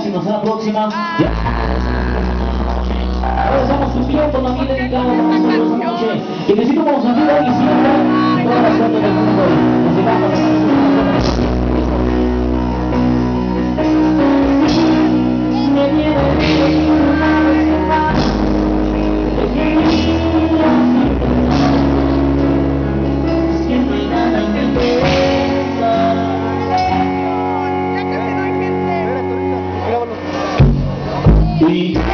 sino será la próxima. Ahora estamos tiempo también dedicado a nosotros esta noche. Y necesito como y siempre la. be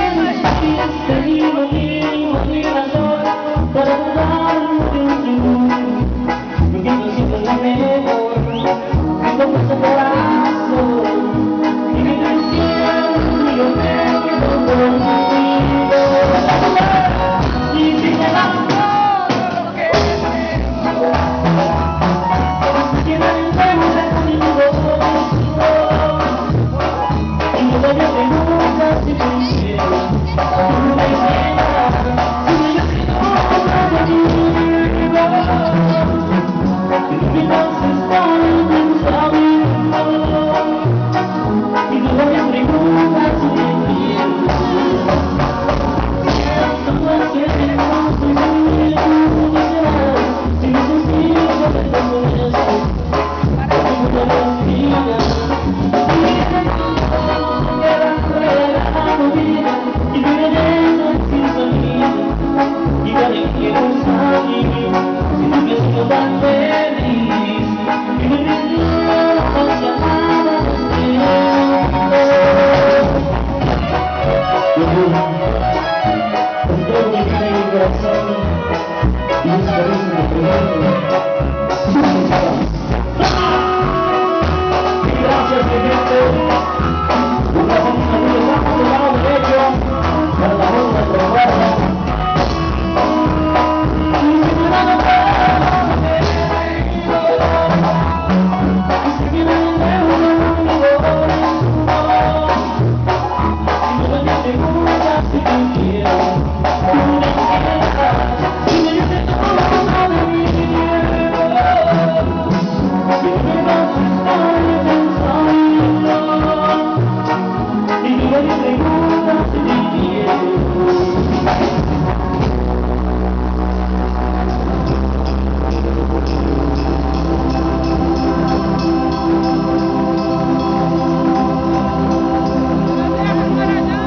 Thank you.